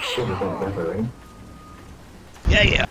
Shit, is that right? Yeah, yeah.